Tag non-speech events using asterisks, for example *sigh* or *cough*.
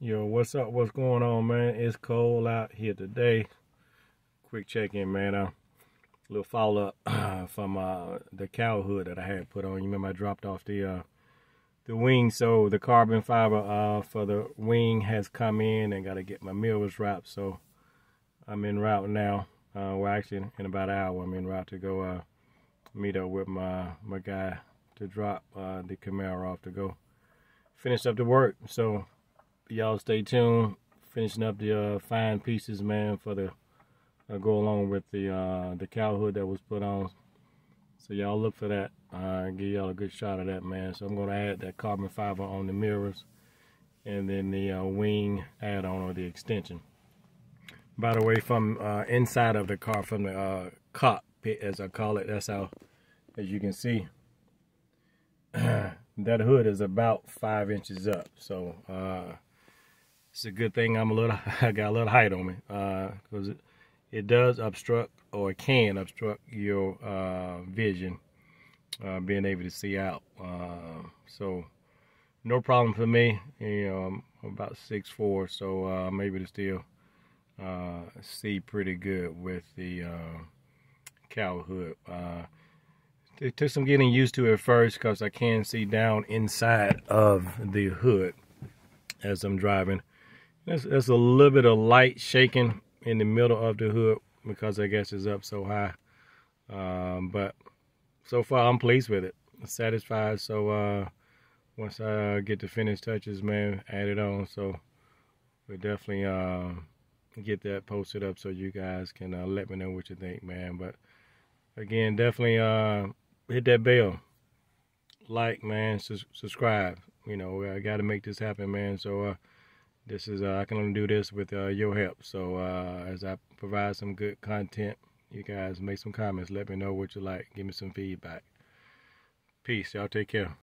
Yo, what's up? What's going on, man? It's cold out here today. Quick check-in, man. A uh, little follow-up *clears throat* from uh, the cowl hood that I had put on. You remember I dropped off the uh, the wing, so the carbon fiber uh, for the wing has come in and got to get my mirrors wrapped. So I'm in route now. Uh, well, actually, in about an hour, I'm en route to go meet up with my my guy to drop the Camaro off to go finish up the work. So y'all stay tuned. Finishing up the uh, fine pieces, man, for the uh, go along with the uh, the cowl hood that was put on. So y'all look for that. Uh, give y'all a good shot of that, man. So I'm gonna add that carbon fiber on the mirrors, and then the uh, wing add-on or the extension. By the way, from uh, inside of the car, from the uh, cockpit, as I call it, that's how, as you can see, *clears throat* that hood is about five inches up. So uh, it's a good thing I'm a little *laughs* I got a little height on me because uh, it, it does obstruct or can obstruct your uh, vision uh, being able to see out uh, so no problem for me. You know I'm about six four so uh, I'm able to still uh, see pretty good with the cowl hood. It took some getting used to at first because I can see down inside of the hood as I'm driving there's, there's a little bit of light shaking in the middle of the hood because I guess it's up so high. Um, but so far I'm pleased with it. I'm satisfied. So uh, once I get the finished touches, man, add it on. So we'll definitely uh, get that posted up so you guys can uh, let me know what you think, man. But again, definitely uh, hit that bell. Like, man, su subscribe. You know, I got to make this happen, man. So uh, this is uh, I can only do this with uh, your help. So uh, as I provide some good content, you guys make some comments. Let me know what you like. Give me some feedback. Peace. Y'all take care.